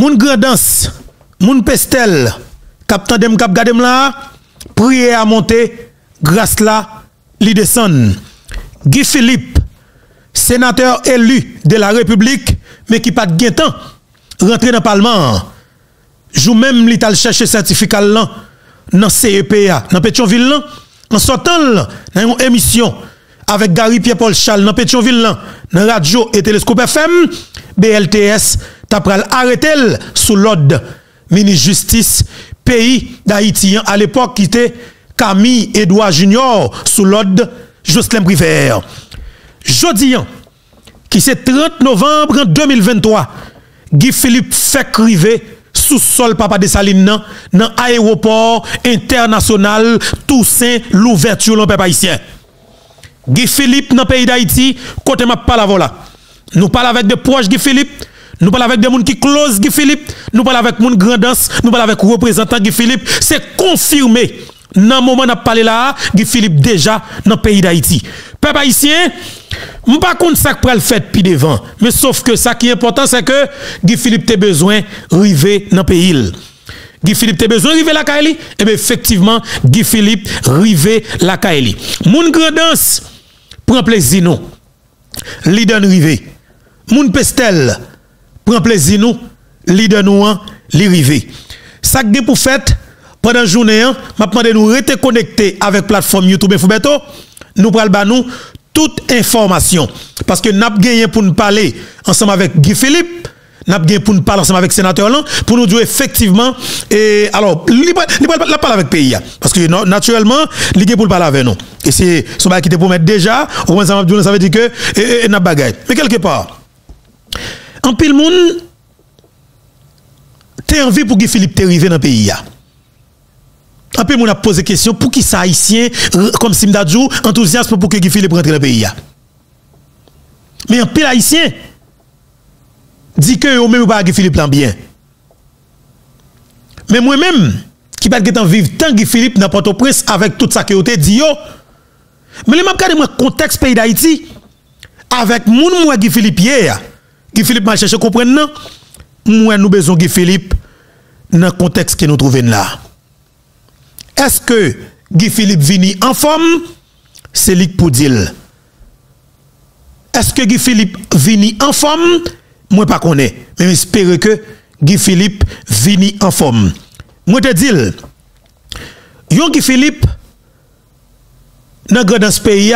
Moun grandance, moun pestel, kap tandem kap gadem là, prier à monter, grâce là, li descend. Guy Philippe, sénateur élu de la République, mais qui pas de temps, rentré dans le Parlement. Jou même li tal chercher certificat là dans CEPA, dans Pétionville en sortant dans une émission avec Gary Pierre-Paul Charles dans Pétionville dans radio et télescope FM, BLTS t'a tapral arrêtel sous l'ordre ministre justice pays d'Haïtien à l'époque qui était Camille Edouard Junior sous l'ordre Jocelyn Privert. Jodi qui c'est 30 novembre 2023 Guy Philippe fait criver sous sol Papa Dessaline nan, nan aéroport international Toussaint l'ouverture l'on peuple haïtien. Guy Philippe dans pays d'Haïti côté m'a pas la voilà. Nous parlons avec des proches Guy Philippe nous parlons avec des gens qui close Guy Philippe, nous parlons avec gens grandance, nous parlons avec représentant Guy Philippe, c'est confirmé. Dans le moment où a parlé là, Guy Philippe déjà dans le pays d'Haïti. Peuple haïtien, je ne sais pas ça que le fait puis devant, mais sauf que ça qui est important c'est que Guy Philippe a besoin d'arriver dans le pays. Guy Philippe a besoin d'arriver la Kaili, et eh bien effectivement, Guy Philippe rive la Kaili. Moun grandance prend plaisir nous. Li donne rive. Moun pestel plaisir nous. Donne nous li rive. Ça que pour fait pendant la journée, m'a nous rester connectés avec plateforme YouTube Infobeto. Nous prenons nous toute information parce que n'a gagné pour nous parler ensemble avec Guy Philippe n'a gagné pour nous parler ensemble avec sénateur là pour nous dire effectivement et alors il pas parler avec pays parce que naturellement il pour parler avec nous et c'est son qui te promet déjà au moins ça veut dire que n'a bagaille mais quelque part en pile monde t'es envie pour Guy Philippe t'arriver dans le pays un peu, on a posé question pour qui ça haïtien, comme Simdadjou, enthousiasme pour que Philippe rentre dans le pays. Mais un peu haïtien dit que au même pas Guy Philippe bien. Mais moi-même, qui pas de vivre tant Guy Philippe pas presse avec tout ça que vous dit yo. Mais le m'a regardé moi contexte pays d'Haïti avec moun moi Guy Philippe hier. Guy Philippe m'a cherché comprendre non Moi nous besoin Guy Philippe dans le contexte que nous trouvons là. Est-ce que Guy Philippe vini en forme C'est lui pour dire. Est-ce que Guy Philippe vini en forme Moi pas connais, mais j'espère que Guy Philippe vini en forme. Moi te dis Yon Guy Philippe dans ce pays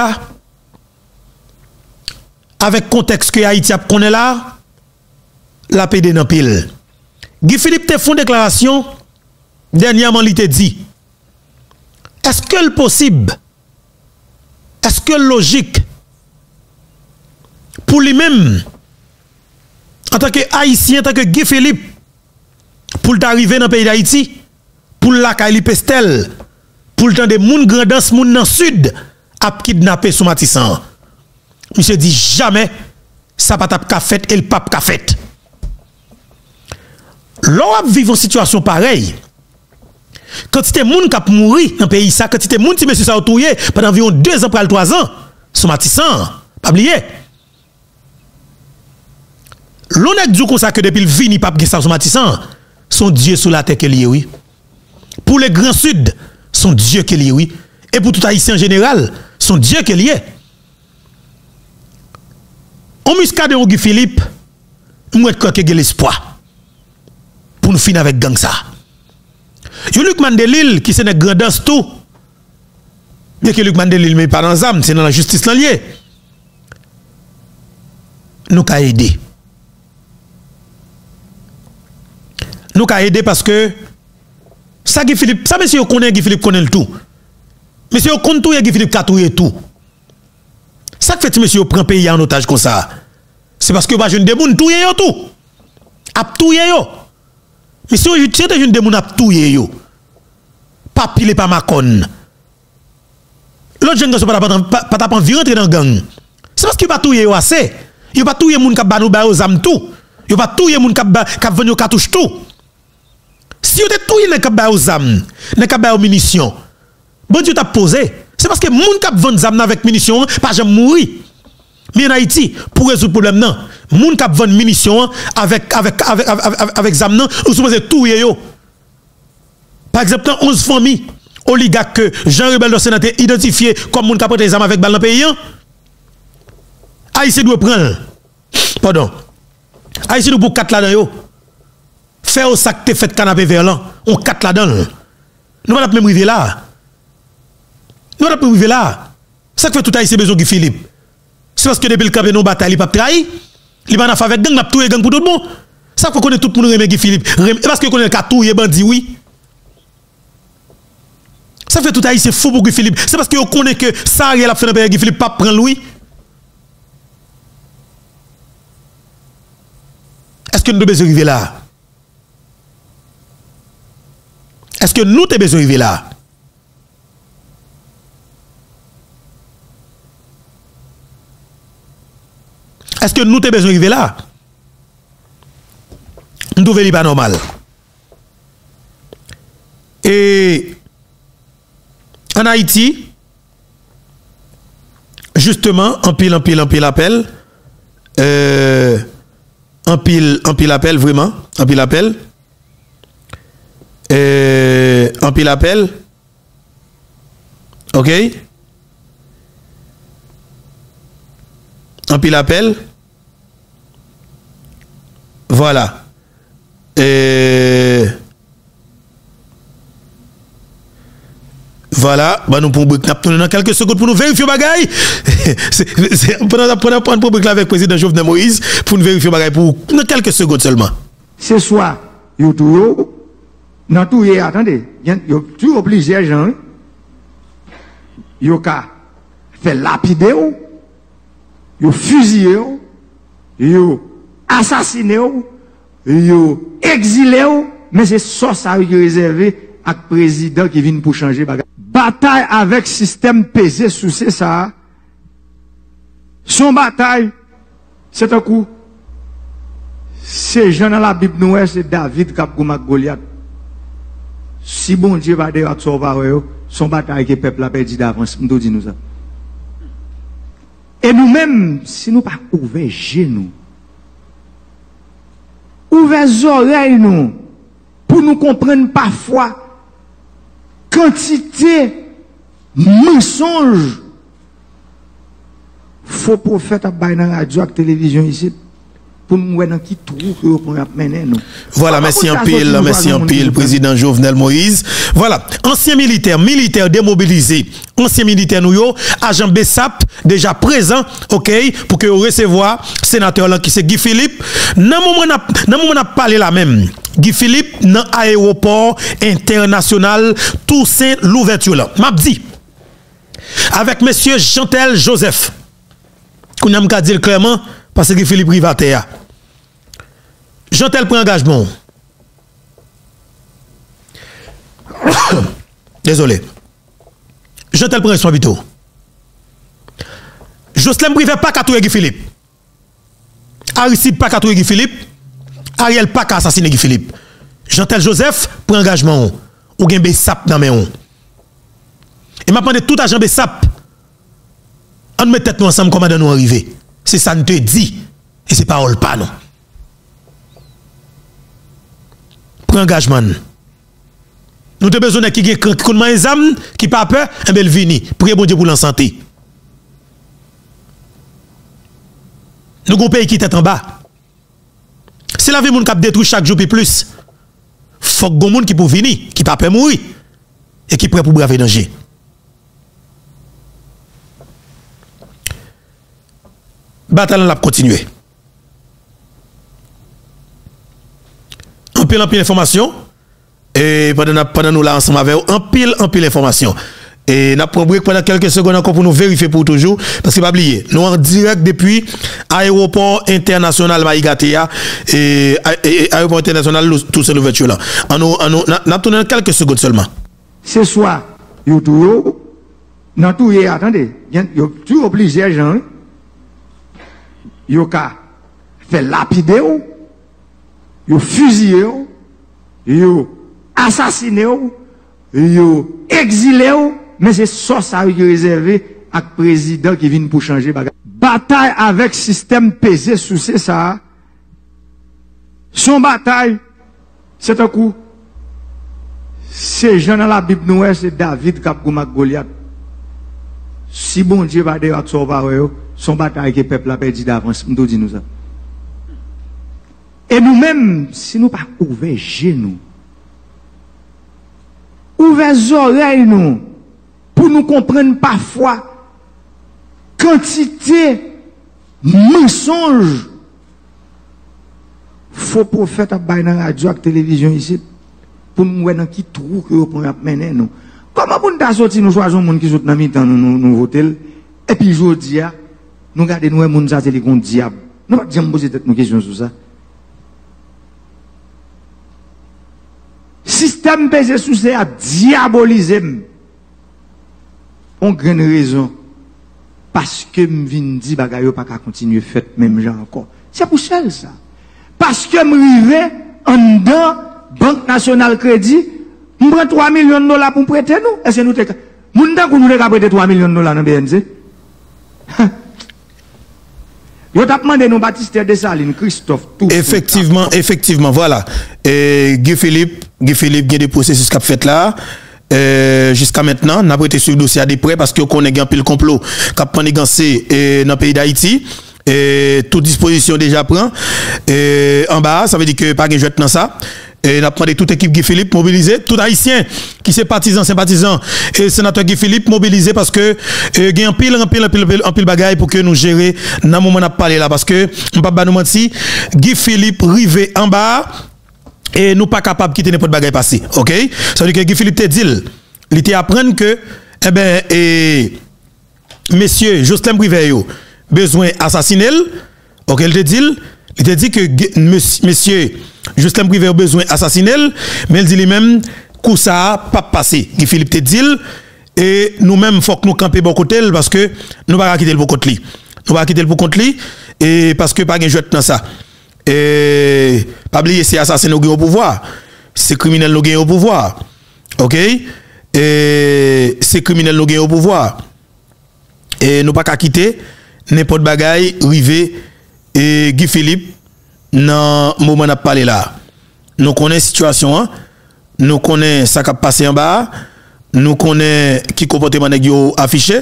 avec contexte que Haïti a connaît là, la PD dans pile. Guy Philippe te font déclaration dernièrement il te dit est-ce que le possible est-ce que logique pour lui-même en tant que haïtien en tant que Guy Philippe pour t'arriver dans le pays d'Haïti pour la Kali Pestel pour le temps de moun grandance, moun dans le sud a kidnapper sous Matissan Monsieur dit jamais, ça pas tap fait et le pape ka fait. L'on vivre une situation pareille, Quantité de monde qui a mouru dans le pays, ça, quantité de monde qui monsieur ça touye pendant environ 2 ans, pour 3 ans, Matissan, pas oublier. L'on a dit ça que depuis le vini, pas ça sous Matissan, son Dieu sous la terre qu'il y oui. Pour les grands sud, son Dieu qu'il y oui. Et pour tout haïtien en général, son Dieu qu'il est. On muscade de Philippe, moi, je l'espoir pour nous finir avec gang ça. Luc Mandelil qui c'est grandance tout. Bien que Luc Mandelil mais pas dans l'âme, c'est dans la justice lié. Nous ka aider. Nous ka aider parce que ça Guy Philippe, ça monsieur connaît Guy Philippe connaît le tout. Monsieur connaît tout Guy Philippe ka tout. Ça fait monsieur prend pays en otage comme ça. C'est parce que bah jeune demoun touye yo tout. A touye yo. Mais si vous tirez jeune demoun a touye yo. Pas pile pas macon. L'autre jeune garçon pas pas pas envie rentrer dans gang. C'est parce que pas touye yo assez. Yo pas touye moun k'ap banou ba aux âmes tout. Yo pas touye moun k'ap k'ap venu cartouche tout. Si yo te touye nan k'ap ba aux âmes, nan k'ap ba aux munitions. Bon Dieu t'a posé. C'est parce que moun k'ap vendre zam avec munitions pas jamais mourir. Mais en Haïti, pour résoudre le problème, non, moun kap vend munitions avec avec avec avec, avec zamnan, ou supposé tout yo. Par exemple, 11 familles oligarques que Jean Rebelle de Sénat identifié comme moun kap prêté des armes avec balle dans pays. Haïti doit prendre. Pardon. Haïti doit pour 4 là-dedans. Faire au sac te fait canapé vers là, on 4 là-dedans. Nous pas même arriver là. Nous pas arriver là. Ça fait tout Haïti besoin de Philippe. C'est parce que depuis le camp de bataille, il pas trahi. Il pas fait gang, n'a tout gang pour tout le monde. Ça faut connaître tout le monde remet Guy Philippe. Parce que connaît tout et bandit oui. Ça fait tout c'est fou pour Philippe. C'est parce que vous connaît que ça il a fait dans Guy Philippe pas prendre lui. Est-ce que nous devons arriver là? Est-ce que nous devons arriver là? Est-ce que nous avons besoin d'arriver là? Nous devons pas normal. Et en Haïti, justement, en pile, en pile, en pile appel, euh, en pile, en pile appel, vraiment, en pile appel, euh, en pile appel, ok? En pile appel, voilà. Et Voilà, bah nous pour dans quelques secondes pour nous vérifier bagaille. pendant prendre prendre pour avec le président Jovenel Moïse pour nous vérifier bagaille pour dans quelques secondes seulement. Ce soir, yo tout dans tout attendez, yo tout gens yo ka fait lapider yo fusiller yo assassiné yo exilé mais c'est ça ça réservé à président qui vient pour changer Bataille avec système pesé sous ça. Son bataille, c'est un coup. C'est gens dans la Bible nous c'est David qui a Goliath. Si bon Dieu va dire à son bataille que le peuple a perdu d'avance, nous dit nous ça. Et nous-mêmes, si nous pas ouvert genoux, ouvert oreilles nous, pour nous comprendre parfois quantité mensonge. Faux prophète à la radio la télévision ici pour nous voir dans qui trou que mener nous. Voilà, merci en pile, merci en pile, président Jovenel Moïse. Voilà, ancien militaire, militaire démobilisé, ancien militaire nous agent BESAP déjà présent, OK, pour que vous recevoir sénateur là qui c'est Guy Philippe. Dans moment dans moment a parlé la même. Guy Philippe dans aéroport international Toussaint l'ouverture là. M'a dit avec monsieur Chantel Joseph. Qu'on a dire clairement parce que Philippe Rivatea. Jean-Tel prend engagement. Désolé. Jean-Tel prend son habito. Jocelyn Privé pas qu'à Guy Philippe. Aristide pas qu'à Guy Philippe. Ariel pas qu'à assassiner Philippe. Jean-Tel Joseph prend engagement. Ou gen sap dans mes Et m'a demandé tout agent Bessap. On met tête nous ensemble comment nous arriver. C'est ça nous te dit. Et c'est parole pas non. Engagement. Nous avons besoin de qui qui les âmes, qui pas peur, et bien vini. Priez bon Dieu pour la santé. Nous avons un pays qui est en bas. Si la vie moun kap détruit chaque jour plus, faut que moun qui pour venir, qui pas peur mourir et qui prêt pour braver danger. bataille l'a continuer. Pile en pile information et pendant pendant nous là ensemble avec en pile en pile information. Et nous pris pendant quelques secondes encore pour nous vérifier pour toujours. Parce que pas oublier, nous en direct depuis aéroport international Maïgatea et, aéroport international tout seul l'ouverture là. En nous, en nous, nous, quelques secondes seulement. Ce soir, yo tout dans tout attendez, tout obligé gens yo ka fait lapider yo fuzye yo, yo asasine yo, yo exile yo, men se sos a yo rezerve ak prezident ki vin pou chanje bagay. Bataille avèk sistem peze sou se sa, son bataille, se te kou, se jen nan la bib nouè, se David kap kou mak Goliath. Si bon Dje va de ak so va wè yo, son bataille ki pepl apè di davans, mdou di nou sa. Et nous-mêmes, si nous pas ouvert genoux, ouvert oreilles nous, pour nous comprendre parfois quantité mensonge faux prophète à bail dans radio et télévision ici pour nous voir dans qui trou que vous pouvez mener nous. Comment pour nous sortir nous choisir un monde qui saute dans mi-temps nous nous voter et puis aujourd'hui nous garder nous un monde ça c'est les diable. Nous pas jamais poser tête nous question sur ça. Sistem peze sou se a diabolize m. On gen rezon. Paske m vin di bagay yo pa ka kontinye fet menm jan ankon. Se pou sel sa. Paske m rive an dan Bank National Kredi m pren 3 milyon dola pou m prete nou. Ese nou te ka. Moun dan kou nou te ka prete 3 milyon dola nan BNZ. Ha. Yo t'a demandé nous Baptiste Dessalines, Christophe, tout. Effectivement, effectivement, voilà. Et Guy Philippe, Guy Philippe, il y a des processus fait là. Euh, jusqu'à maintenant, n'a pas été sur le dossier à des prêts parce qu'on connaît un pile complot qu'a pris dans le pays d'Haïti. Et toute disposition déjà prend. En bas, ça veut dire que pas de jette dans ça. Et n'a pris toute équipe Guy Philippe mobilisée, tout haïtien qui c'est partisan, sympathisant et sénateur Guy Philippe mobilisé parce que il y a un pile, un pile, un pile, un pile bagaille pour que nous gérer dans le moment où on a parlé là. Parce que on pas nous mentir, Guy Philippe rivé en bas et nous pas capable de quitter n'importe bagaille passé. OK? Ça veut dire que Guy Philippe te dit il te apprendre que eh ben et monsieur Justin Briveyo besoin assassiner. OK il te dit il te dit que monsieur Justin Briveyo besoin assassiner mais il dit lui-même coup ça pas passé. Guy Philippe te dit et nous-mêmes faut que nous camper bon côté parce que nous pas quitter le pour côté. Nous pas quitter le côté et parce que pas gain jouet dans ça. Et pas oublier c'est assassin au pouvoir. C'est criminel au pouvoir. OK? Et c'est criminel au pouvoir. Et nous pas qu'à quitter n'importe bagaille rivé et Guy Philippe dans moment n'a parlé là. Nous connaissons situation hein? nous connaissons ça qui a passé en bas. Nous connaissons qui comportement nèg affiché.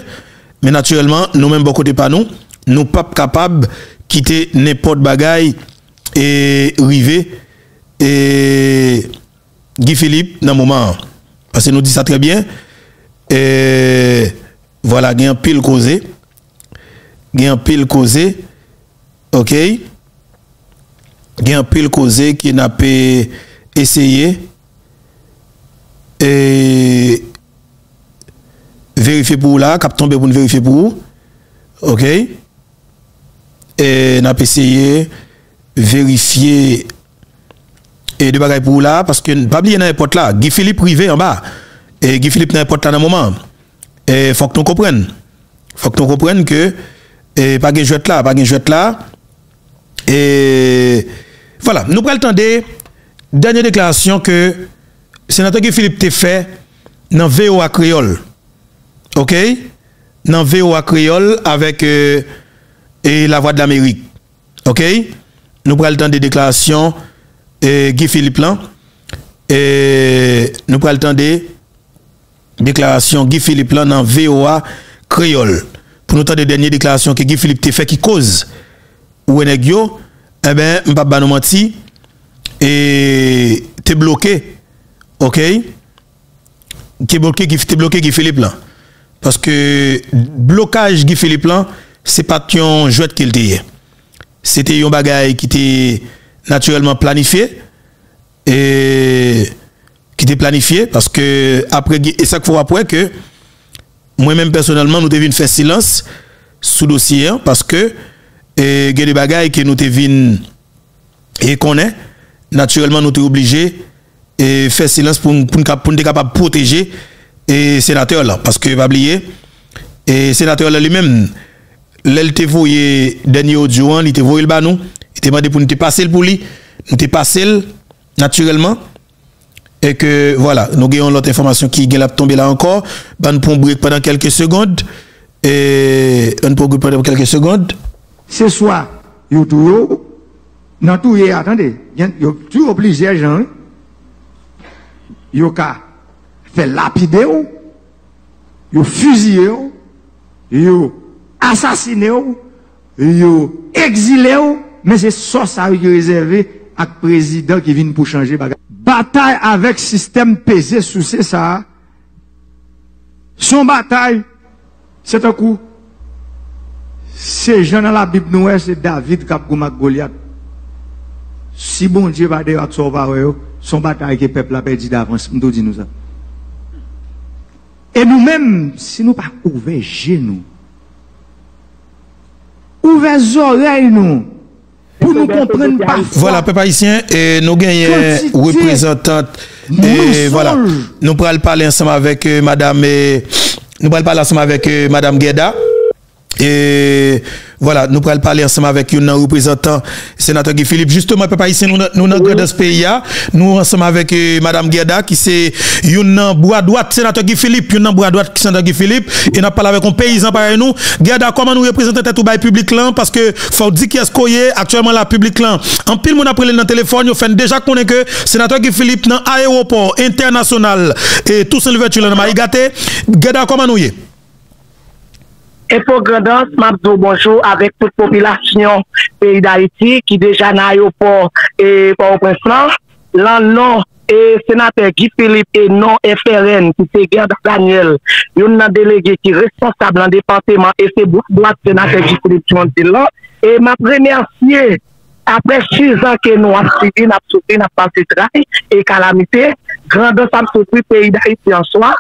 Mais naturellement nous même beaucoup de pas nous nous pas capables quitter n'importe bagaille et rivé et Guy Philippe dans le moment parce que nous dit ça très bien. Et voilà il a un pile causé. Il a un pile causé Ok? Gen pil koze ki na pe eseye e verifi pou la, kap tombe pou nou verifi pou. Ok? E na pe eseye verifiye e de bagay pou la, paske pabli yon nan epot la, Gifilip rive yon ba, e Gifilip nan epot la nan mouman, e fok nou kompren, fok nou kompren ke, e pa gen jwet la, pa gen jwet la, et voilà nous prenons le temps de dernière déclaration que sénateur Guy Philippe t'a fait dans VOA créole OK? Dans VOA créole avec euh, et la voix de l'Amérique OK? Nous prenons le temps des déclarations et Guy Philippe là. Et nous prenons le temps Guy Philippe là dans VOA créole. Pour nous des dernières déclarations que Guy Philippe t'a fait qui cause ou est yo, eh ben, m'pa nous menti et t'es bloqué. OK? Qui bloqué, qui bloqué Guy Philippe là. Parce que blocage Guy Philippe là, c'est pas ton jouet qu'il dit c'était un bagage qui était naturellement planifié et qui était planifié parce que après et ça faut après que moi-même personnellement nous devons faire silence sous dossier hein, parce que et des bagages que nous devons et connaît naturellement nous sommes obligés et faire silence pour pour, pour protéger et sénateur là. Parce que pas oublier et sénateur là lui-même l'elle te voyé dernier audio, il te voyé le bas nous, il te demandé pour nous te passer pour lui, nous te passer naturellement. Et que voilà, nous avons l'autre information qui est tombé là encore, ben nous break pendant quelques secondes. Et on peut prendre quelques secondes. Se swa, yo tou yo, nan tou ye, atande, yo tou oblige jan, yo ka fe lapide yo, yo fuzye yo, yo asasine yo, yo exile yo, men se sos a yo rezerve ak prezident ki vin pou chanje bagay. Bataille avèk sistem peze sou se sa, son bataille, se ta kou, Ces gens dans la Bible, nous, c'est David qui a Goliath. Si bon Dieu va dire à son son bataille que le peuple a perdu d'avance, nous disons nous ça. Et nous-mêmes, si nous pas ouvert genoux, ouvert les oreilles, nous, pour nous comprendre parfois. Voilà, peuple haïtien, et nous gagnons représentante. Et voilà, nous pourrons parler ensemble avec euh, madame, euh, nous pourrons parler ensemble avec euh, madame Gueda. Et voilà, nous pourrons parler ensemble avec un représentant, sénateur Guy Philippe. Justement, papa, ici, nous, nous, nous, dans ce pays, nous ensemble avec euh, Madame Guerda, qui c'est une bois droite, sénateur Guy Philippe, une bois droite, sénateur Guy Philippe, et nous parlé avec un paysan par nous. Guerda, comment nous représentons tout le public là, parce que faut dire qu'il y a actuellement la public là. En pile, mon appelé dans le téléphone, nous fait déjà est que sénateur Guy Philippe, dans l'aéroport international, et tout le l'ouverture dans Maïgate. Guerda, comment nous y est? Epo Grandans, mabdou bonjou avèk tout popilasyon peyi d'Haïti ki deja nan yo por e por prenslan. Lan non e senatè Guy Philippe non e non FRN ki te Gerda Daniel yon nan delege ki responsable nan departement e se boat senatè Guy Philippe Tion Dillon. E ma premersye apre 6 an ke nou ap subi, nap soubi, nap pasi trai e kalamite, Grandans ap soubi peyi d'Haïti an soa.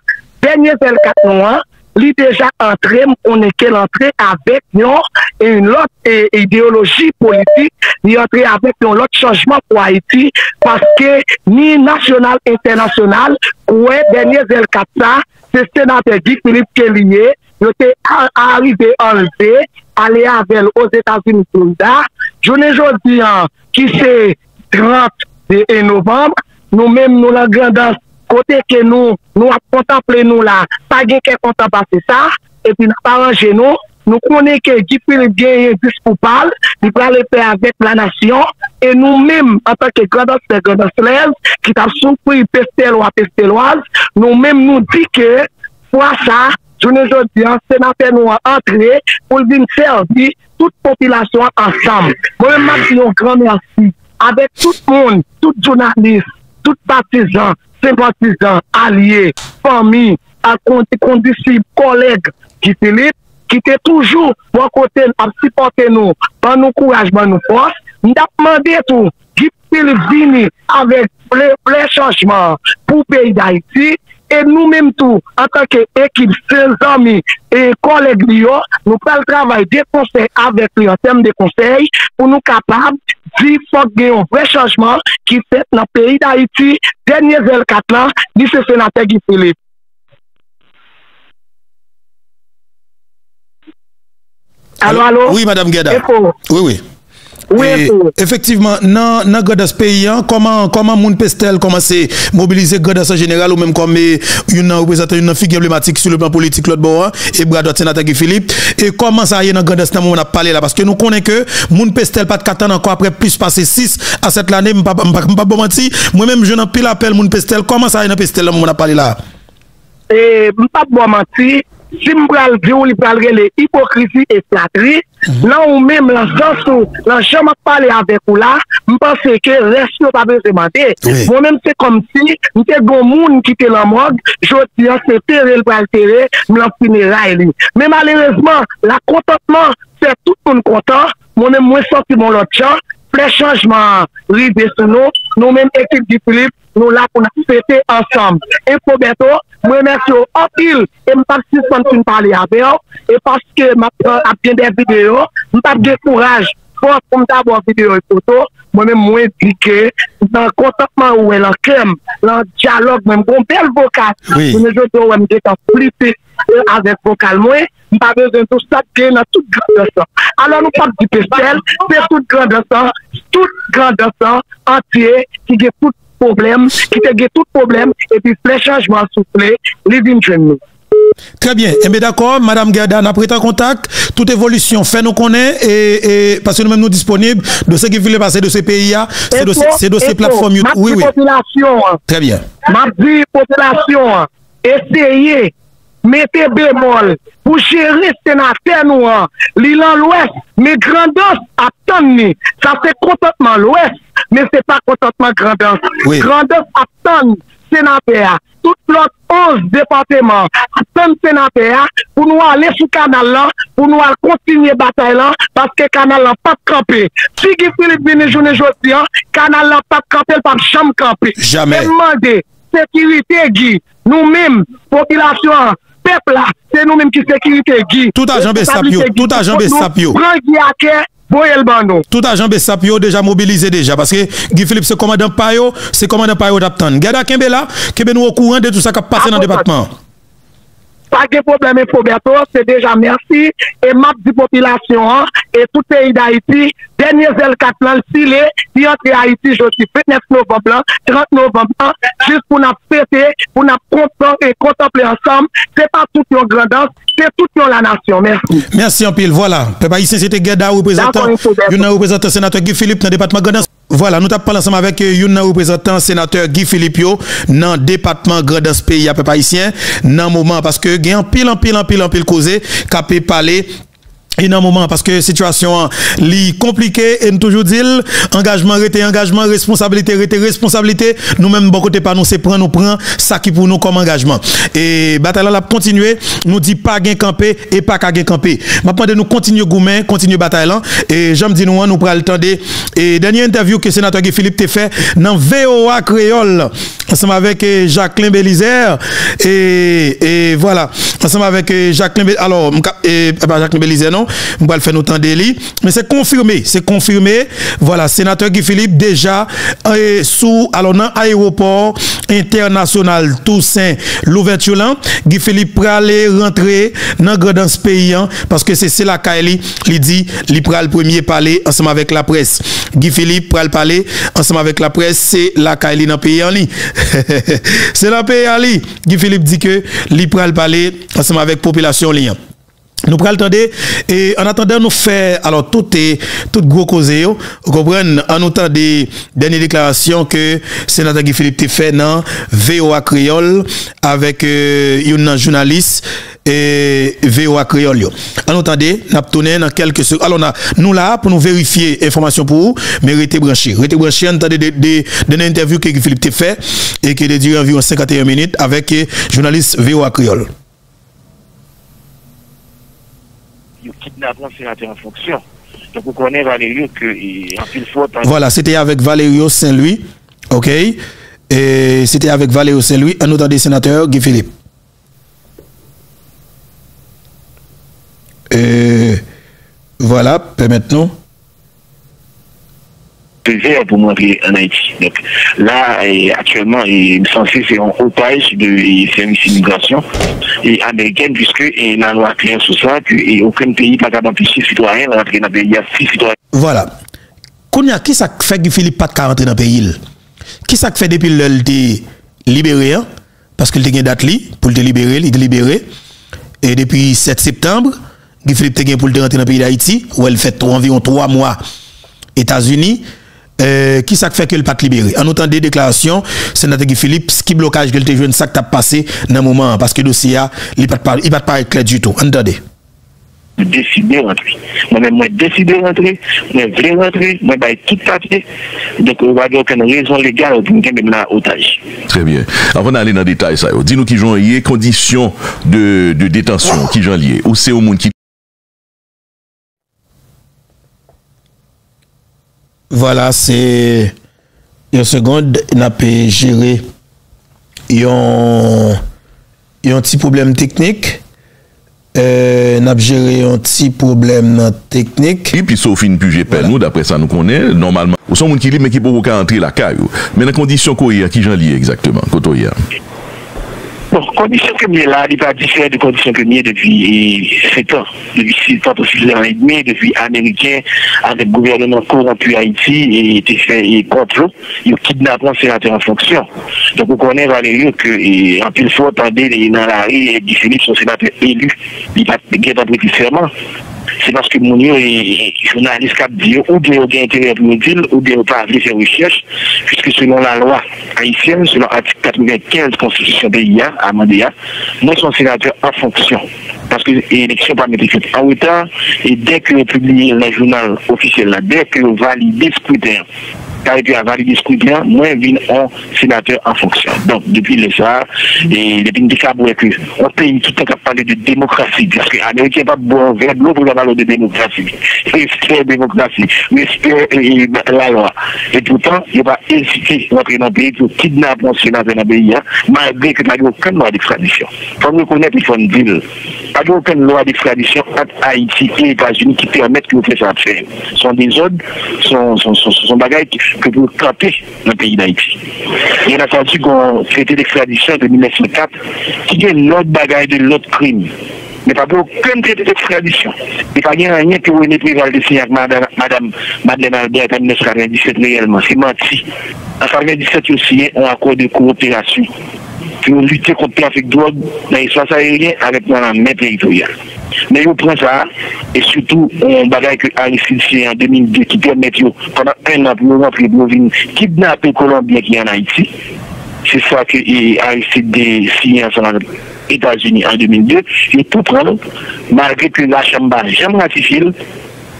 Denye zel kat nou an, li deja antre, on e kel antre avek yon yon lot e, ideoloji politik, li antre avek yon lot chanjman pou Haiti, paske ni nasyonal, internasyonal, kouè denye zel katsa, se senate di Philippe Kélier, yo te arrive enleve, ale avel os Etats-Unis Florida, jounen jodi an, ki se 30 de novembre, nou menm nou la grandans kote ke nou, nou ap kontemple nou la, pa gen ke kontemple sa, epi nou pa anje nou, nou konen ke di Philip genye dis pou pal, di prale pe avèk la nasyon, e nou mèm an tanke grados de grados lèz, ki tap sou pou yi pestel ou apestel waz, nou mèm nou di ke, fwa sa, jounen jodi an, senate nou an antre, pou l'vin servi, tout popilasyon ansam. Mwen mèm mèm si yon gran mersi, avèk tout moun, tout jounalist, tout patizan, sympatizan, alye, fami, akonde kondisib, koleg, ki te lip, ki te toujou bon kote ap sipote nou, ban nou kouraj, ban nou fos, nda pwande tou, ki te lip vini avek ple chanjman pou peyi da iti, E nou menm tou, an tanke ekip, se zami, e koleg li yo, nou pal travay de konsey avek li yo, tem de konsey, pou nou kapab di fok gen yon vre chanjman ki fet nan peyi da iti, denye zel kat lan, di se senate Guy Philippe. Alo, alo? Oui, Madame Gueda. Efo. Oui, oui. Effectivement, dans le Godas pays, hein, comment, comment Moun Pestel commence à mobiliser Godas en général ou même comme une représentant une figure emblématique sur le plan politique, l'autre bord, hein, et Bradot Sénateur Philippe, et comment ça y est dans Godas dans on a parlé là, parce que nous connaissons que Moun Pestel pas de 4 ans encore après plus passer 6 à cette année, je ne pas bon mentir, moi-même je n'ai plus l'appel Moun Pestel, comment ça y est dans Pestel on a parlé là? Et bon mentir, Mhm. si mwen pral di ou li pral rele hipokrisi e flatri, mm. nan ou mèm lan zansou, lan chanman pale avek ou la, mpase ke res yo pa bezemante. mante. Mwen mèm se kom si, mte goun moun ki te lan mwag, joti an se tere l pral tere, mlan fine ray li. Men malerezman, la kontantman, se tout moun kontant, mwen mèm mwen soti moun lot chan, ple chanjman rive sou nou, nou mèm ekip di Filip, nou la pou nan fete ansam. E pou beto, Mwen mersi yo opil, e m pap suspon pou m pale ave yo, e paske m euh, ap gen de videyo, m pap de kouraj, pou m tabo videyo e foto, mwen mwen mwen dike, nan kontakman ou e lan kem, lan diyalog mwen mwen bel vokal, mwen mwen jote ou m dek an flipi, euh, e avek vokal mwen, m pap bezen tou sa gen nan tout grande san. Alon nou pap di pesel, pe tout grande san, tout grande san, antye, ki gen tout ki te ge tout epi ple chanjman souple, li vin chen nou. Très bien. Eh bien, d'accord, Madame Gerda, on a pris en contact. Toute évolution, fait nous connaître et, et parce que nous-mêmes nous disponibles de ce qui voulait passer de ces pays-là, c'est de, ces- c'est de ces plateformes YouTube. Oui, oui. population, hein. Très bien. m'a dit population, hein, essayez, mettez bémol pour gérer sénateur nous, hein. l'île en l'ouest, mais grandance attend Ça c'est contentement l'ouest, mais c'est pas contentement grandance. Oui. Grandance attend sénateur, tout l'autre 11 départements attend sénateur pour nous aller sous canal là, pour nous aller continuer bataille là, parce que canal là pas campé. Si Guy Philippe vient journée aujourd'hui, canal là pas campé, pas jamais campé. Jamais. Et demander sécurité Guy, nous-mêmes, population, peuple là, c'est nous-mêmes qui sécurité Guy. Tout agent Bessapio, Stabilité Guy. tout Bessapio. Prends Guy Tout agent Bessapio déjà mobilisé déjà parce que Guy Philippe c'est commandant Payo, c'est commandant Payo d'Aptan. Gada Kembe là, Kembe nous au courant de tout ça qui a passé dans le département. Pas de problème, Foberto, c'est déjà merci. Et map de population, hein, et tout pays d'Haïti, denye zel kat nan sile, di antre Haiti joti 29 novemblan, 30 novemblan, jist pou nan pete, pou nan kontemple ansam, se pa tout yon grandans, se tout yon la nasyon. Mersi. Mersi anpil, voilà. Pe pa yisen se te geda reprezentant, yon nan reprezentant senateur Guy Philippe nan Depatman Grandans. Voilà, nou tap pal ansam avek yon nan reprezentant senateur Guy Philippe yo nan Depatman Grandans peyi ape pa yisen nan mouman, paske gen anpil, anpil, anpil, anpil koze, kape pale, et moment, parce que situation li compliquée, et nous toujours dit, engagement rete engagement, responsabilité rete responsabilité, nous-mêmes, bon côté pas nous, c'est prendre, nous prend ça qui pour nous comme engagement. Et bataille là, continuer, nous dit pas gain camper et pas qu'à gain camper. Maintenant, nous continuer goumen, continuer bataille et j'aime dire nous, nous prenons le temps de, et dernière interview que sénateur Philippe t'a fait dans VOA Créole, ensemble avec euh, Jacqueline Bélizer, et, et voilà, ensemble avec euh, Jacqueline alors, m'ka- et, pas Jacqueline Bélizer, non, l'émission. On va le faire nous d'élit Mais c'est confirmé, c'est confirmé. Voilà, sénateur Guy Philippe déjà est sous alors dans aéroport international Toussaint l'ouverture là, Guy Philippe pral rentrer dans grand pays parce que c'est la Kaili, il dit, il le premier parler ensemble avec la presse. Guy Philippe pral parler ensemble avec la presse, c'est la Kaili dans pays en c'est la pays en Guy Philippe dit que il pral parler ensemble avec population liant. Nous prenons le temps et en attendant nous faire alors tout est tout gros causé yo, vous comprenez? En autant des dernières déclarations que sénateur Guy Philippe fait dans VOA Créole avec euh, une journaliste et VOA Créole yo. En attendant, n'a tourné dans quelques secondes. Alors nous là pour nous vérifier information pour vous, mais restez branchés. Restez branchés en attendant de de de l'interview que Guy Philippe fait et qui a duré environ 51 minutes avec euh, journaliste VOA Créole. Dans- Voilà, c'était avec Valério Saint-Louis. OK? Et c'était avec Valério Saint-Louis, un autre des sénateurs, Guy Philippe. Et voilà, permettez-nous. Vert pour m'entrer en Haïti. Donc là, et actuellement, il que c'est un otage de et, service immigration et américaine, puisque et, la loi claire sur ça, que et, aucun pays n'a pas d'empêcher citoyen de rentrer dans le pays. Il y a six citoyens. Voilà. Kounya, qui ça fait Guy Philippe pas de rentrer dans le pays? Qui ça fait depuis le libéré? hein? Parce qu'il a une date pour le libérer, il est libéré. Et depuis 7 septembre, Guy Philippe a pour le rentrer dans le pays d'Haïti, où elle fait environ 3 mois États-Unis. Euh, qui ça fait que le pas libéré En autant des déclarations, sénateur Guy Philippe, ce qui blocage que le jeune ça qui t'a passé dans le moment parce que le dossier il pas pas il pas pas clair du tout. Entendez? décidé de rentrer. Moi-même, moi, décidé de rentrer, moi, voulais rentrer, moi, bah, tout papier. Donc, on va dire aucune raison légale pour me mettre là otage. Très bien. Avant d'aller dans le détail, ça, dis-nous qui j'en y est, conditions de, de détention, qui j'en lié, ou c'est au monde qui Voilà, se yon segonde na pe jere yon yon ti problem teknik. Euh, nap jere yon ti problem nan teknik. E pi sou fin puje pen voilà. nou, dapre sa nou konen, normalman. Ou son moun ki li men ki pou wou ka antre la kay ou. Men nan kondisyon ko ya, ki jan li exactement, koto ya. Bon, kondisyon ke mwen la, li pa difere de kondisyon ke mwen depi 7 an. Depi 6 an, depi 6 an et demi, depi Ameriken, avèk gouvernement korompu Haiti, et te fè kontro, yo kidnapan senatè an fonksyon. Donk ou konen Valerio ke anpil fò tande nan la ri, et di Filip son senatè elu, li pa gen tan preti serman. Parce que mon est journaliste a dit ou bien il a intérêt pour dire, ou bien il pas faire recherche, puisque selon la loi haïtienne, selon l'article 95 de la Constitution de l'IA, à Mandéa, moi, je suis sénateur en fonction. Parce que l'élection pas été faite en retard, et dès que vous publiez le journal officiel, là, que ce car il a validé ce scrutin, moi, je en sénateur en fonction. Donc, depuis le soir, depuis le cas que on pays qui est parler de démocratie, parce que l'Amérique n'est pas bon vers l'eau pour parler de démocratie. Respect démocratie, respect la loi. Et pourtant, il va inciter notre dans le pays pour kidnapper un sénateur dans le pays, hein, malgré qu'il n'y a aucune loi d'extradition. Il reconnaître qu'il faut une ville. Il n'y a aucune loi d'extradition entre Haïti et les États-Unis qui permettent que vous fassiez ça faire. Ce sont des ordres, que vous camper dans le pays d'Haïti. Il y a entendu qu'on traité d'extradition de 1904 qui est l'autre bagage de l'autre crime. Mais pas aucun traité d'extradition. Il n'y a rien que n'êtes pas de signer avec Madame, Madame Madeleine Albert en 1997 réellement. C'est menti. En 1997 aussi, on a un accord de coopération pour lutter contre le trafic de drogue dans l'espace aérien avec la main territoriale. Men yo pren sa, e sütou on bagay ke Aristide se en 2002 ki permet yo pandan an an pou yo rentre pou yo vin kidnap e Kolombien ki an Haiti. Se sa ke Aristide si en san Etats-Unis en 2002, yo tout pren malgre ke la chamba jem ratifil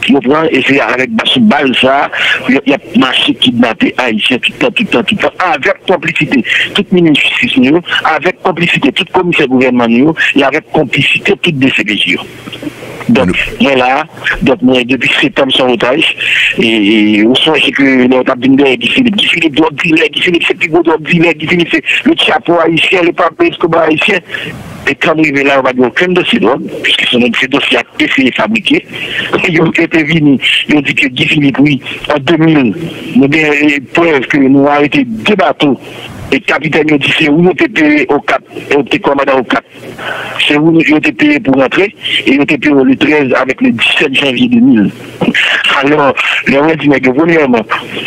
ratifié, qui prend et c'est avec sous balle ça, il y a marché kidnappé haïtien tout le temps, tout le temps, tout le temps, avec complicité, toute ministre justice nous, avec complicité, tout commissaire gouvernement nous, et avec complicité toute DCPJ. Donc, moi là, donc moi, depuis septembre sans otage, et, on sent que le tablier Guy Philippe, Guy Philippe doit dire, Guy Philippe c'est plus gros doit dire, Guy Philippe c'est le chapeau haïtien, le pape. Et quand on arrive là, on va dire aucun dossier d'homme, puisque son sont dossier a essayé de fabriquer. Ils ont été venus, ils ont dit que Guy Philippe, oui, en 2000, nous avons des preuves que nous avons arrêté deux bateaux. Et capitaine, ils ont dit, c'est où nous avons payé au cap, et on été commandant au cap. C'est où nous avons été payé pour rentrer, et ils ont payé le 13 avec le 17 janvier 2000. Alors, les gens disent que premièrement,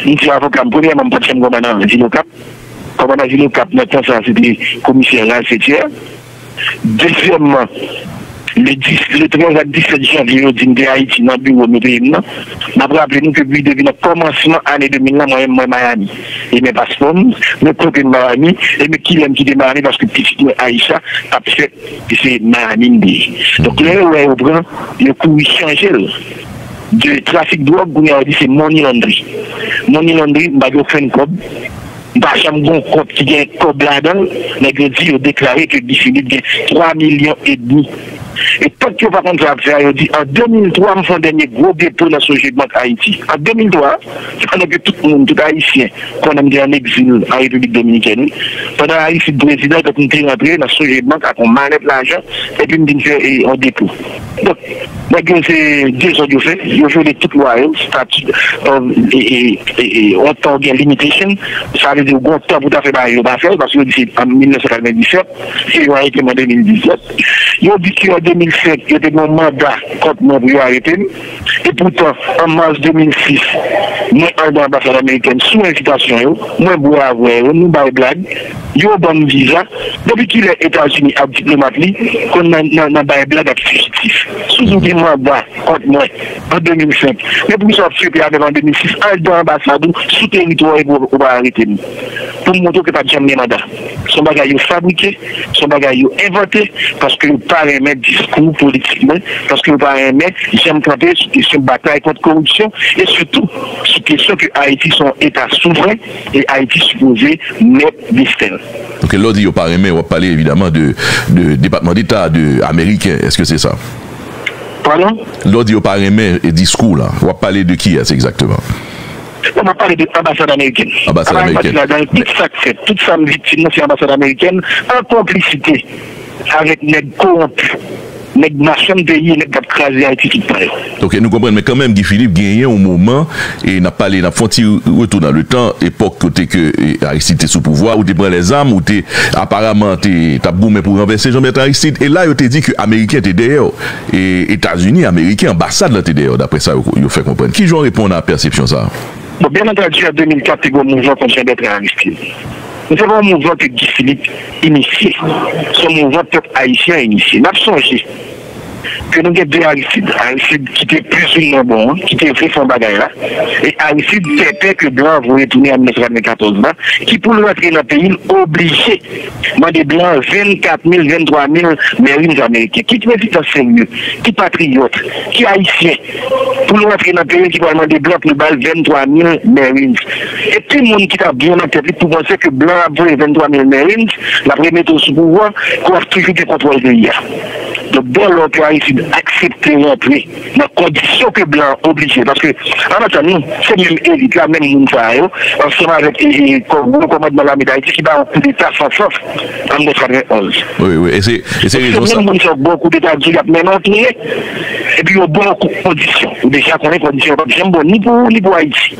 nous sommes avocats, premièrement, nous sommes commandant, nous sommes au cap. Commandant, nous sommes au cap, maintenant, ça, c'était commissaire, là, c'est tiers. Dezyèmman, le 3 at 17 janvyo din de Haiti nan bureau nou peyem nan, nan praple nou ke bi devina komanseman ane 2000 nan mwen mwen Miami. E mwen paspon, mwen kote Miami, e mwen kilem ki de Miami paske piti mwen Aisha ap se se Miami mbi. Donk lè wè ou pran, le kou yi chanje lè. De trafik drog, goun yon di se money laundry. Money laundry, mba yo fen kob, Mpa chanm gon kop ki gen kob la dan, negre di yo deklare ke Bifilip gen 3 milyon et dou Et tant que par contre, faire, dit, en 2003, on fait un dernier gros dépôt dans ce jugement Haïti. En 2003, pendant que tout le monde, tout Haïtien, qu'on aime en exil en République Dominicaine, pendant Haïti, le président, quand on rentré dans ce jugement, quand on manette l'argent, et puis on dit, et on dépôt. Donc, moi, c'est deux choses que je fais. Je fais tout loyal, statut, et, et, et, on temps bien limitation. Ça veut dire, bon temps pour faire, bah, il va faire, parce que c'est en 1997, c'est en 2017. Ils ont dit qu'ils ont 2007, yo te nou mandat kont nou pou yo areten, e poutan, an mars 2006, mwen an dan ambassade Ameriken sou invitation yo, mwen bou avwe yo, nou ba ou blag, yo ban visa, dobi ki le Etats-Unis ap diplomat li, kon nan, nan, nan ba ou blag ap fugitif. Sou sou di mandat kont mwen, an 2005, mwen pou sou ap sepe anev an 2006, an dan ambassade ou sou teritwoye pou yo areten. Pou mwoto ke pa diyan mwen mandat. Son bagay yo fabrike, son bagay yo invente, paske yo pare men di discours politiquement, parce que pas remettre, j'aime planter sur question de bataille contre corruption, et surtout sur question que Haïti son État souverain, et Haïti supposé mettre des Ok, là, dit, pas remettre, on va parler évidemment de, de département d'État de, américain, est-ce que c'est ça? Pardon? Là, dit, pas remettre discours là, on va parler de qui est-ce exactement? On va parler de l'ambassade américaine. Ambassade américaine. Tout ça, toute femme victime, c'est l'ambassade américaine, en complicité avèk nèk korompi, nèk masyon peyi, nèk kap krasi Haiti ki pare. Ok, nou kompren, men kanmèm Guy Philippe genyen ou mouman, e nap pale, nap fonti wotou nan le tan, epok kote ke Aristide te sou pouvoi, ou te pren les am, ou te aparamant te tap goumen pou renverse Jean-Bertrand Aristide, e la yo te di ki Amerikien te deyo, e Etats-Unis, Amerikien, ambassade la te deyo, dapre sa yo fè kompren. Ki joun repon nan persepsyon sa? Bon, bien entendu, a 2004, te goumen mouvant konti Jean-Bertrand Aristide. Nous avons un mouvement que Guy Philippe initié. Ce mouvement peuple haïtien initié. N'a ke nou gen de Aristide, Aristide ki te presoun nan bon, ki te fè son bagay la, e Aristide fè pè ke Blan vou retouni an 1914 ban, ki pou nou atre nan peyi l'oblige, man de Blan 24.000, 23.000 merines Amerike, ki te mèzi tan sèmye, ki patriote, ki Haitien, pou nou atre nan peyi ki pou alman de Blan pou bal 23.000 merines. E te moun ki ta byon nan peyi pou pensè ke Blan vou 23.000 merines, la premète ou sou pouvoan, kou ap toujou te kontrol de ya. de bon l'emploi ici, d'accepter l'entrée dans condition que blanc obligé. Parce que, en attendant, c'est même élite, la même ligne, ensemble avec le commandement de la médaille qui bat un coup d'État sans sens en 1991. Oui, oui, et c'est raison ça. Même bon coup d'État du Gap, maintenant, et puis au bon condition. Déjà qu'on est condition, j'aime bon ni pour ni pour Haïti.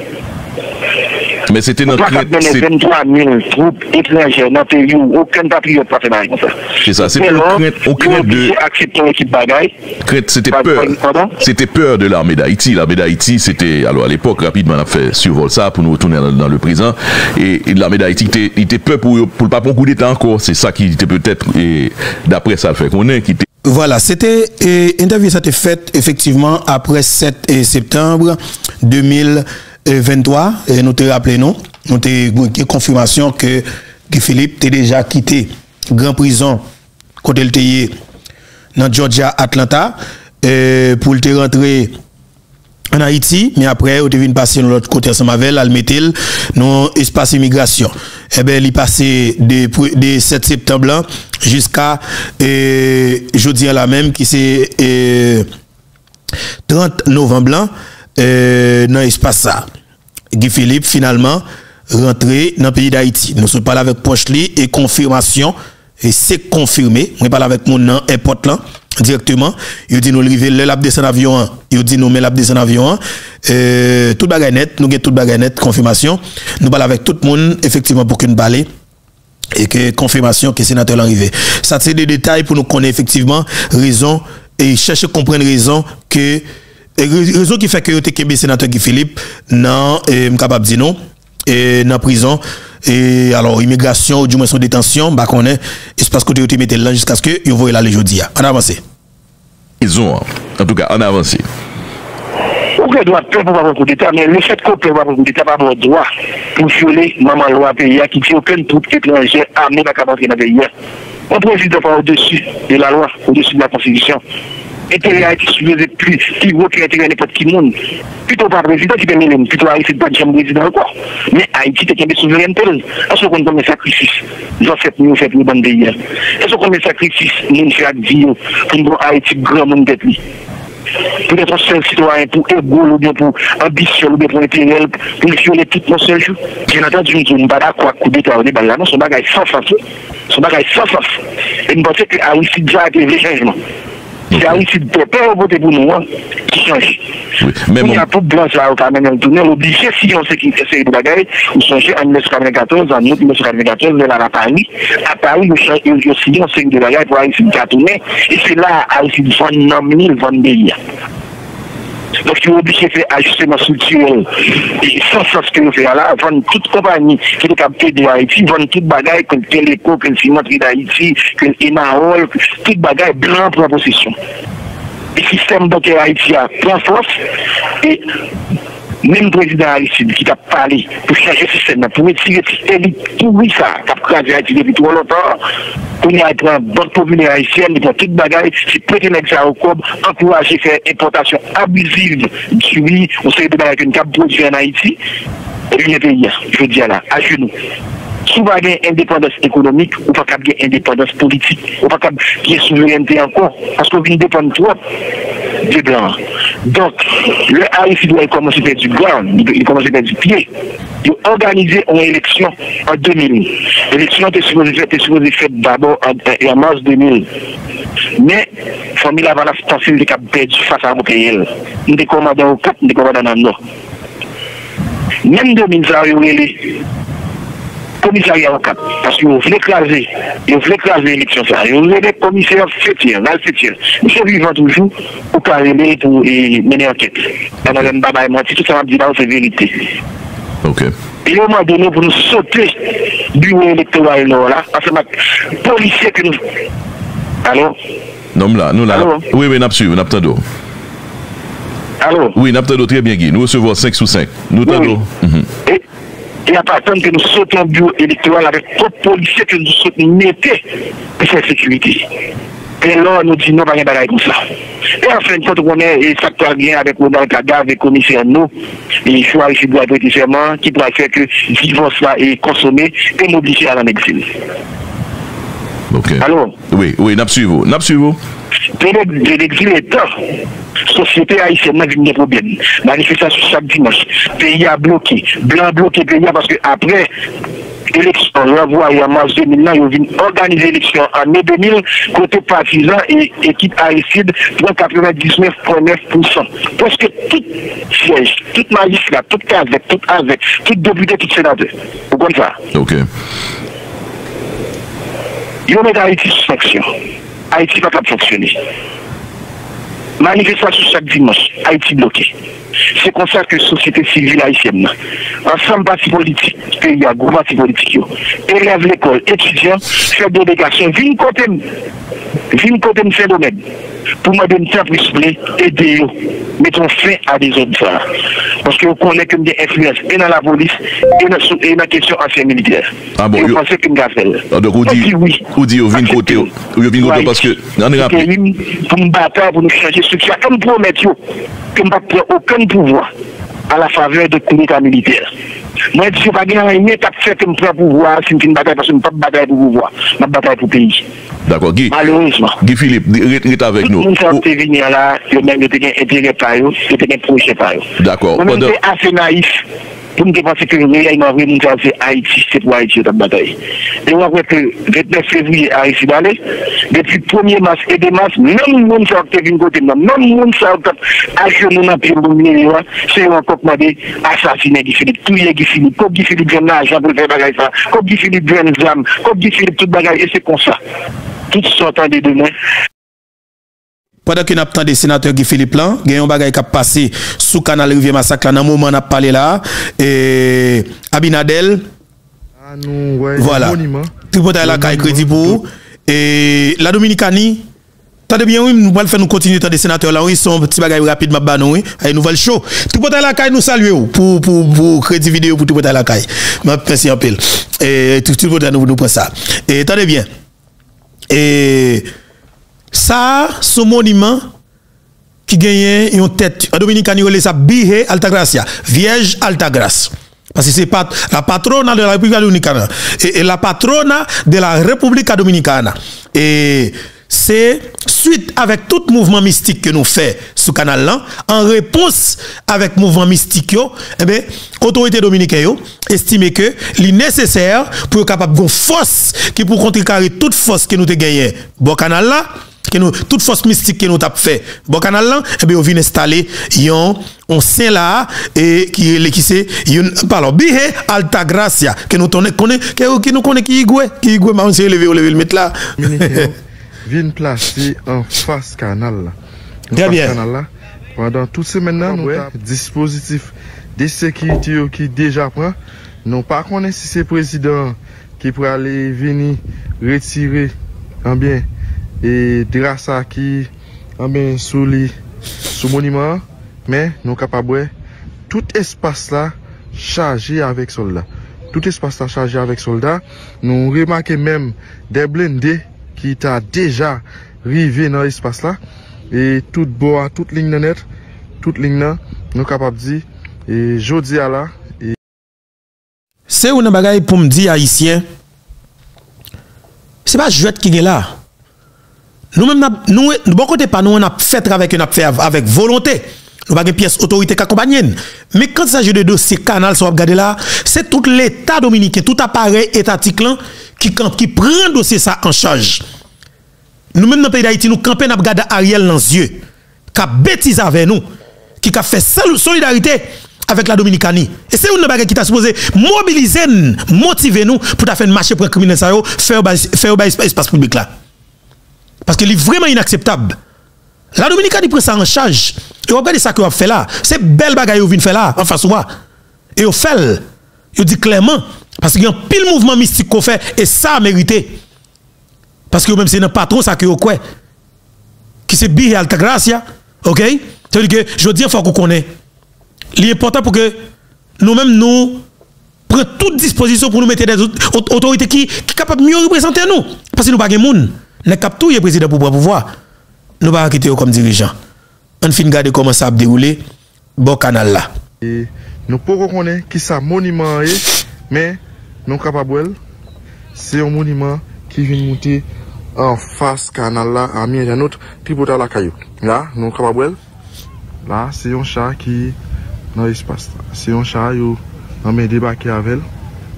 Mais c'était notre crédibilité. 23 000 troupes étrangères dans le pays où aucun patriote pas fait mal comme ça. C'est ça, c'était notre crainte de. accepter l'équipe bagaille. C'était peur. C'était peur de l'armée d'Haïti. L'armée d'Haïti, c'était, alors à l'époque, rapidement, on a fait survol ça pour nous retourner dans, dans le présent. Et, et l'armée d'Haïti, il était peur pour, pour le pas coup d'État encore. C'est ça qui était peut-être, et d'après ça, le fait qu'on est, qui était voilà, c'était l'interview interview ça été faite effectivement après 7 septembre 2000. 23, nous te rappelons, nous avons une confirmation que, Philippe t'a déjà quitté Grand Prison, côté le dans Georgia, Atlanta, pour rentrer en Haïti, mais après, on devine passer de l'autre côté ensemble avec Almetel, non espace immigration. Eh bien, il passé de, 7 septembre jusqu'à jeudi à la même, qui c'est eh, 30 novembre euh, dans l'espace ça. Guy Philippe, finalement, rentré dans le pays d'Haïti. Nous sommes parlé avec Pochli et confirmation, et c'est confirmé. Je parle avec mon nom, airport là, directement. Il dit nous arriver le lab descend avion, il dit nous met lab descend avion. Euh, tout bagay net, nous avons tout bagay net, confirmation. Nous parlons avec tout le monde, effectivement, pour que nous parlions et que confirmation que sénateur arrivé. Ça, c'est des détails pour nous connaître effectivement raison et chercher à comprendre raison que E rezo ki fek yo te kebe senatè Gifilip nan, e, mkabab di nou, e, nan prizon, e alor imigrasyon ou di mwen son detansyon, bak konen, espas kote yo te mette lan jiska skè, yo voye la le jodi ya. An avansè. Izon, en tout ka, an avansè. Ou kè doa pè pou wapon kou deta, men le fèt kou pè wapon kou deta pa pou doa pou fiole maman lwa pe ya ki ti okèn tout etlanje amè baka bantè na pe ya. On profite pa ou desi de la lwa, ou desi de la konstitisyon. intérêt qui supposé plus, qui retire intérêt n'importe qui monde. Plutôt pas président qui permet même, plutôt Haïti doit jamais président encore. Mais Haïti est une souveraineté. Est-ce qu'on connaît le sacrifice Nous fait, nous fait, nous bande pays. Est-ce qu'on connaît le sacrifice Nous fait dire pour nous Haïti grand monde d'être Pou de ton sel sitwoyen, pou ego loube, pou ambisyon loube, pou eterel, pou viole tout mon sel jou. Gen atan di mou mbada kwa kou detwa ou de bala nan, son bagay safaf. Son bagay safaf. E mbote ke a ou si dja ate vle chanjman. Se a ou bon. si pepe ou bote pou nou an, ki chanji. Mwen yon pou blanche la ou kamen yon tounen, ou bise si yon se ki fese yon bagay, ou chanji an 1994, an 1994, lè la la Paris, a Paris ou chanji yon si yon se yon bagay pou a yon si di katounen, e se la a yon si di fon nan menil, fon beyan. Donc, ils sont obligés de faire ajustement structurel. Et sans sens que nous faisons là, vendre toute compagnie qui est captée de Haïti, vendre toute bagaille comme Téléco, comme Cimenterie d'Haïti, comme Enarol, toute bagaille blanc pour la possession. Le système bancaire haïtien prend force et même le président Aristide qui t'a parlé pour changer le système, pour retirer le système pourri ça, qui a crasé Haïti depuis trop longtemps, pour y aller prendre banque populaire haïtienne, pour toute bagaille, c'est prétendre que ça au cob, encourager faire importation abusive du riz, on sait de bagaille qu'une cap produit en Haïti, et puis le pays, je dis là, à genoux. Sou pa gen indépendance ekonomik, ou pa kap gen indépendance politik, ou pa kap gen souverenite ankon, asko ki indépendante wap, de blan. Donk, le Harifi doye komanse pe du glan, li komanse pe du pie, yo organize an eleksyon an 2000. Eleksyon te souvoze fèd d'abord an mars 2000. Men, fami la valas tansil de kap pe du fasa an peyel. Ni de komandan ou kap, ni de komandan an nou. Men 2000 zari ou ele, komisari an kap. Paske yo vle krasè, yo vle krasè eleksyon sa. Yo vle komisari an fetien, val fetien. Mse vivan toujou, ou ka reme etou mene anket. Anan an babay mwati, tout sa mabdi ba ou se verite. Ok. E yo mwen dono pou nou sote biwe elektoral nou la. Ase mak, polisye ke nou... Alo? Nom la, nou la. Alo? Oui, oui, nap su, nap tado. Alo? Oui, nap tado, tre bien, Guy. Nou recevo 5 sous 5. Nou tado. Oui, oui. Mm -hmm. Et... et à attendre que nous sortions un bureau électoral avec trop de policiers que nous sortons mettez pour faire sécurité. Et là, nous disons non, pas rien bagaille comme ça. Et en fin de compte, on est facteur bien avec Ronald Kaga, avec le commissaire nous, et choix qui doit prêter serment, qui doit faire que le divorce là est consommé et m'obliger à l'en. Ok. Alors Oui, oui, n'absuivez-vous. vous. Vous. De l'exil étant, société haïtienne n'a des problèmes. Manifestation chaque dimanche. Pays a bloqué. Blanc bloqué pays parce que après élection, renvoyé en mars 2000, ils ont organiser l'élection en mai 2000, côté partisan et équipe haïtienne pour 99,9%. Parce que tout siège, tout magistrat, tout casette, tout avec, tout député, tout sénateur. Vous comprenez ça? Ok. Ils ont mis Haïti sous sanction. Haïti pas capable de fonctionner. Manifestation chaque dimanche, Haïti bloqué. C'est comme ça que la société civile haïtienne, ensemble parti politique, pays, gouvernement politique, élève l'école, étudiants, fait délégation, vigne côté. Viennent côté de ces domaines, pour me donner un plus aider eux, mettons fin à des autres Parce que vous connaissez que des influences et dans la police et dans, et dans la question ancien militaire. Ah bon, vous pensez que nous avons ah, Donc, vous dites, oui. vous dites, vous venez côté, vous venez côté parce que, pour nous battre, pour nous changer structure, comme promettre que nous ne pas aucun pouvoir à la faveur de l'État militaire. Moi, je ne sais pas je ne fait que je pouvoir, si je ne bataille parce que je ne pas bataille pour pouvoir, je bataille pour le pays. D'accord, Guy. Malheureusement. Guy Philippe, reste avec nous. Monde qui venir là, le même, il a intérêt par eux, il a un projet par eux. D'accord. Moi, je assez naïf pou mte pase ke reyayman vre e moun sa se Haiti, se pou Haiti yo tat batay. E wak wè ke 29 fevriye a yisi bale, depi 1er mas e 2 mas, nan moun sa wak te vin kote nan, nan moun sa wak tat asyo moun api moun mwen yo, se yo an kopmade asasine Gifilip, touye Gifilip, kop Gifilip jen la ajan pou fè bagay sa, kop Gifilip jen zam, kop Gifilip tout bagay, e se kon sa. Tout s'entende de mwen. Pendant que nous avons des sénateurs Guy Philippe là, il y a un bagage qui a passé sous le canal Rivière Massacre dans le moment où on a parlé là, et Abinadel, ah, nous, ouais, voilà, tripotaille la caille crédit pour, et la Dominicanie, Tendez bien, oui, nous allons faire nous continuer dans des sénateurs là, oui, son petit bagage rapide, ma banon, oui, une nouvelle show. Tripotaille la caille nous salue pour, pour, pour crédit vidéo pour tripotaille la caille. Merci un peu. Et tout le monde nous, nous prend ça. Et tendez bien. Et, ça, ce monument qui gagne une tête, en Dominique, on ça Bihe Altagracia, Vierge Altagrace. Parce que c'est pas la patronne de la République dominicana et, la patronne de la République dominicana. Et c'est suite avec tout mouvement mystique que nous faisons ce canal-là, en réponse avec mouvement mystique, eh bien, autorité dominicaine estime que est nécessaire pour être capable de force qui pour contrecarrer toute force que nous avons gagné. Bon canal là, que nous, toute force mystique que nous avons fait, bon canal là, eh bien, on vient installer yon, on sait là, et qui, qui c'est, pardon, bihe alta gracia, que nous connaissons, que nous connaissons qui est qui est mais on s'est levé, on levé le mettre là. Vient placer en face canal là. Très bien. Canal là. Pendant toute semaine là, nous avons dispositif de sécurité qui déjà prend. Nous pas connaissons si c'est le président qui pourrait aller venir retirer en bien e terasa ki anben ah, sou li sou moniman men nou kapabwe tout espas la chaje avèk soldat. Tout espas la chaje avèk soldat. Nou remake menm de blende ki ta deja rive nan espas la e tout bo a tout ling nan net tout ling nan nou kapab di e jodi ala e... se ou nan bagay pou mdi haisyen se pa jwet ki gen la Nous-mêmes, nous, bon côté pas, nous, on a fait fait avec volonté. Nous pas une pièce autorité qui. Mais quand il s'agit de dossier canal, soit regardez là, c'est tout l'État dominicain, tout appareil étatique qui, qui prend dossier ça en charge. Nous-mêmes dans le pays d'Haïti, nous campons, nous regardons Ariel dans les yeux, qui a bêtise avec nous, qui a fait solidarité avec la Dominicanie. Et c'est une bagarre qui t'a supposé mobiliser, motiver nous pour faire marcher pour un criminel, faire faire espace public là. Parce que c'est vraiment inacceptable. La Dominicanie prend ça en charge. Et regardez ça que vous fait là. C'est belle bagaille que vous fait là, en face de. Et vous fait, vous dit clairement, parce qu'il y a un pile mouvement mystique qu'on fait, et ça a mérité. Parce que même c'est un patron ça vous quoi. Qui c'est Bihe Altagracia. OK? C'est-à-dire que je dire, il faut qu'on connaisse. L'important pour que nous-mêmes nous prenions toute disposition pour nous mettre des autorités qui sont capables de mieux représenter nous. Parce que nous n'avons pas de monde. Les captures le président pour pouvoir. Nous pas quitter comme dirigeant. On fin garder comment ça a déroulé bon canal là. Et nous pouvons reconnaître qui ça monument est, mais nous capable c'est un monument qui vient monter en face canal là à mien un autre tribota la caillou. Là, nous capable là, c'est un chat qui dans l'espace. C'est un chat yo on met débarqué avec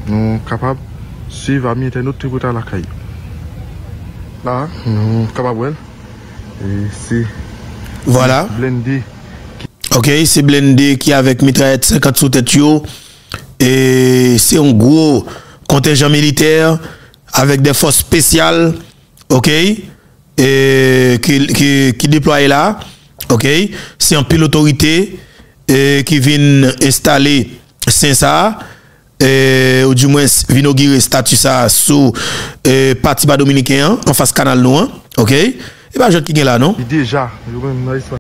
nous capable suivre à mien un autre tribota la caillou. Là, nous capables et c'est voilà. Blendé. Ok, c'est Blendé qui avec mitraillette 50 sous tête Et c'est un gros contingent militaire avec des forces spéciales. Ok? Et qui, qui, qui déploie là. Ok? C'est un pile autorité et qui vient installer Saint-Ça. eh, ou di mwen vinogire statu sa sou eh, pati ba Dominiken an, an fas kanal nou an, ok? E ba jot ki gen la, non? Deja, yo men mwen